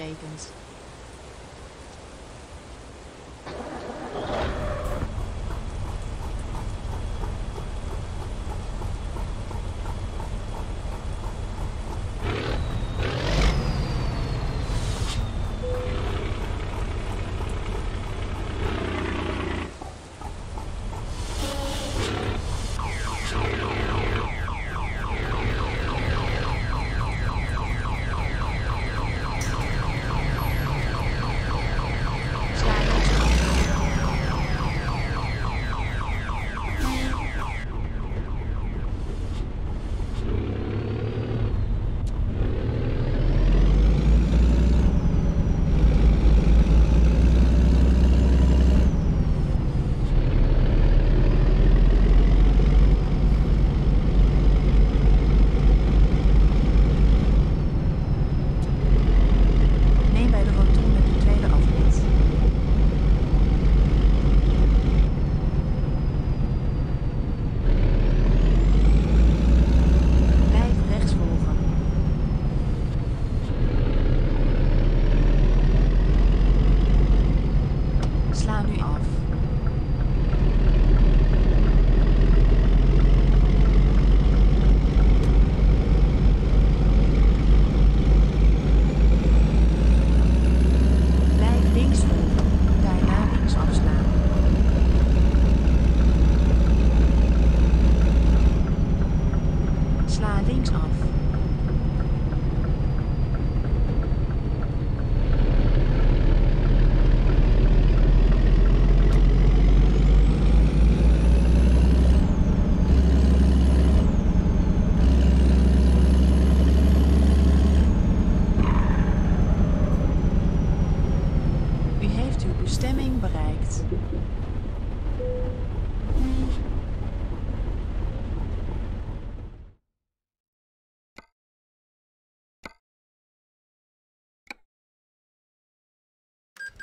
berekend.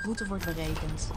Route wordt berekend.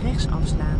rechts afslaan.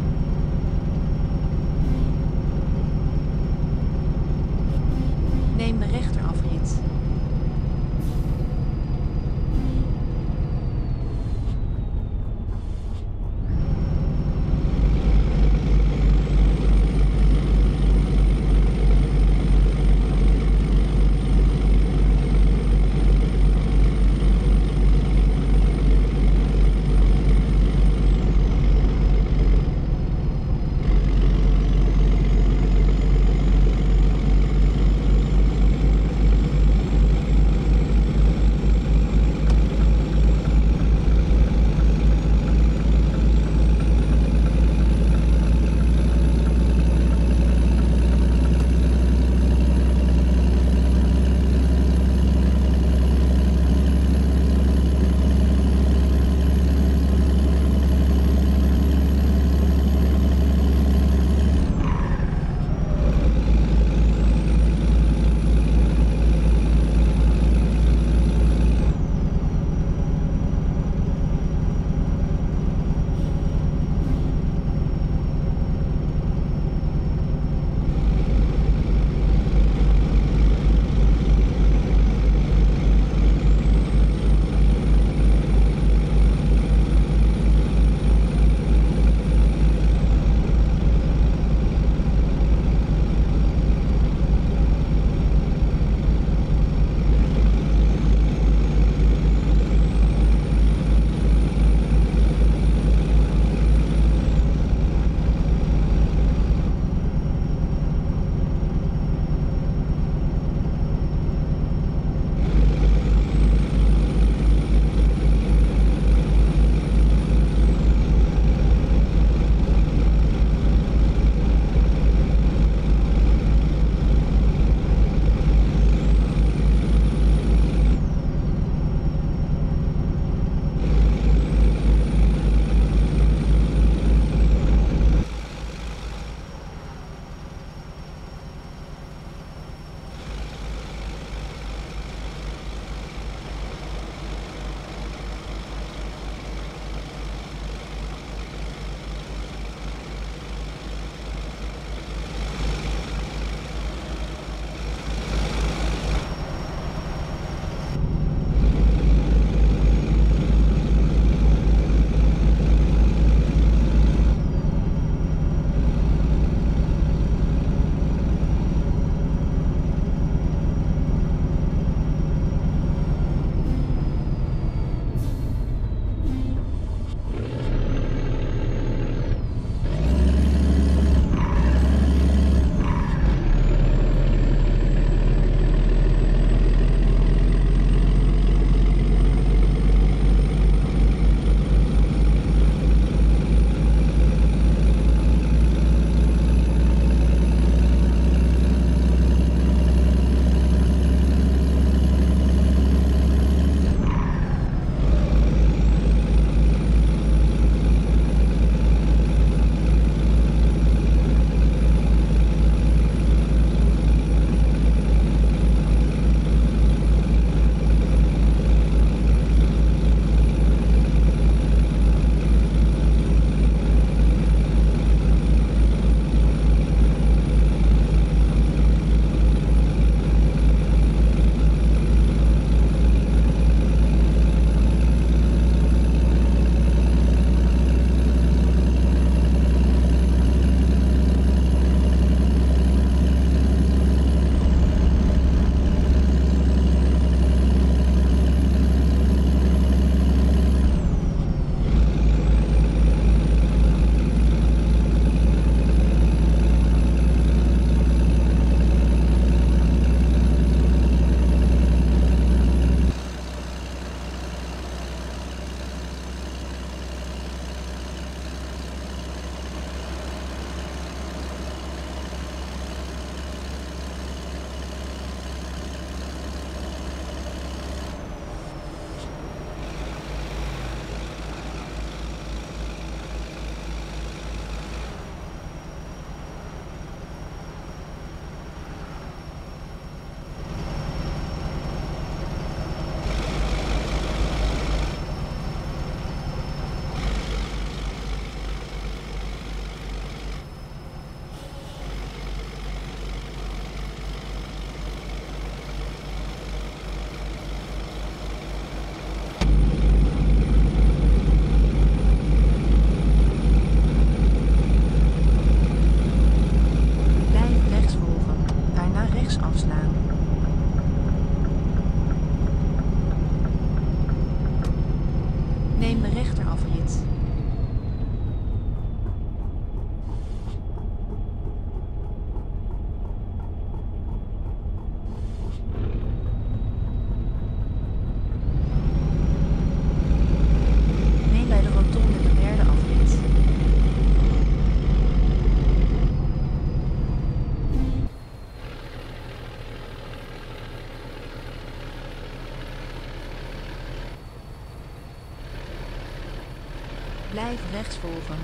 5 rechts volgen.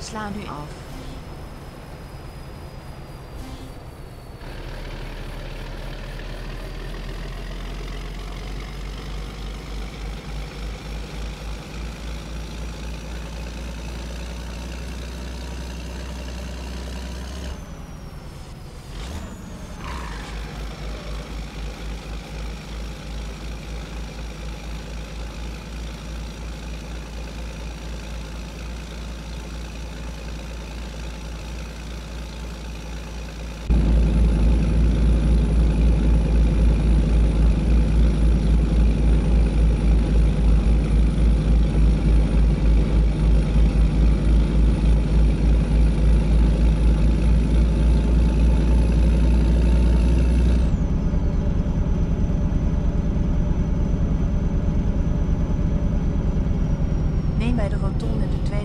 Sla nu af.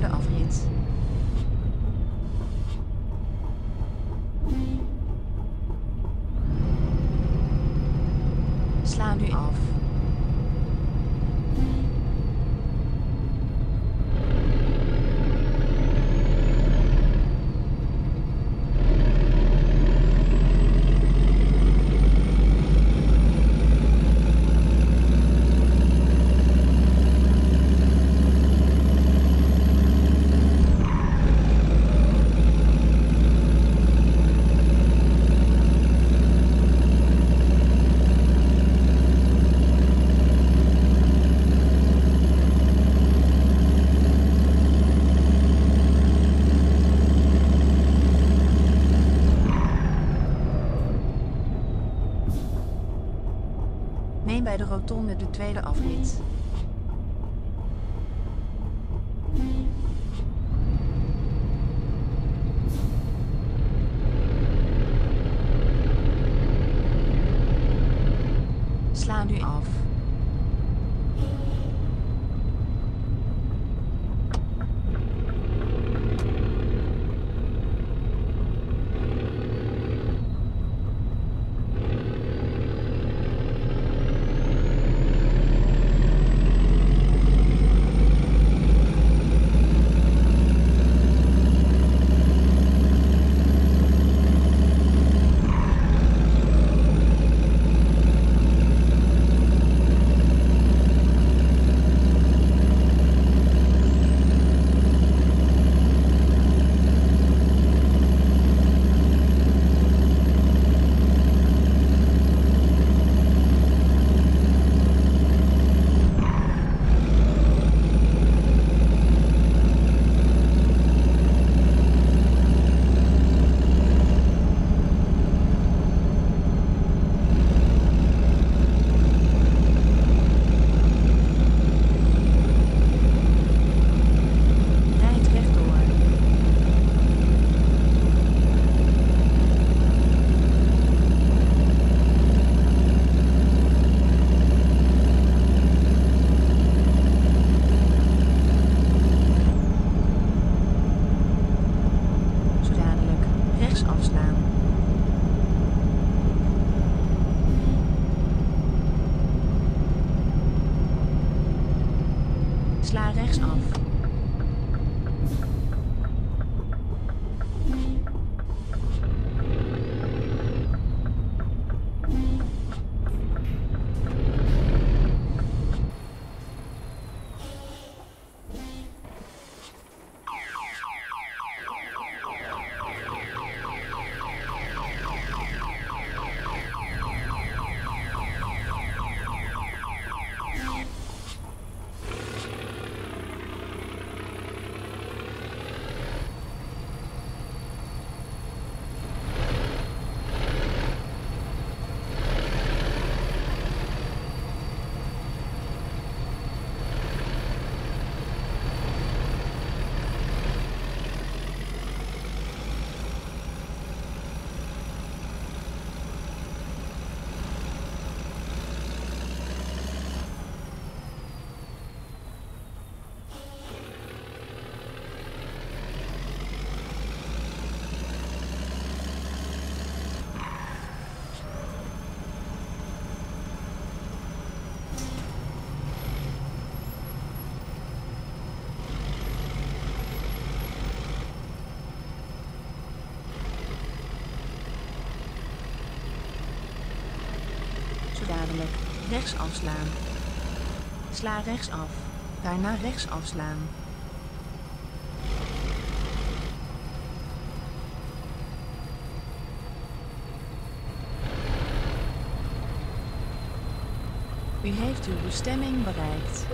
Rotonde de tweede afrit. Sla nu af. Neem bij de rotonde de tweede afrit. Dadelijk. Rechts afslaan. Sla rechts af. Daarna rechts afslaan. U heeft uw bestemming bereikt.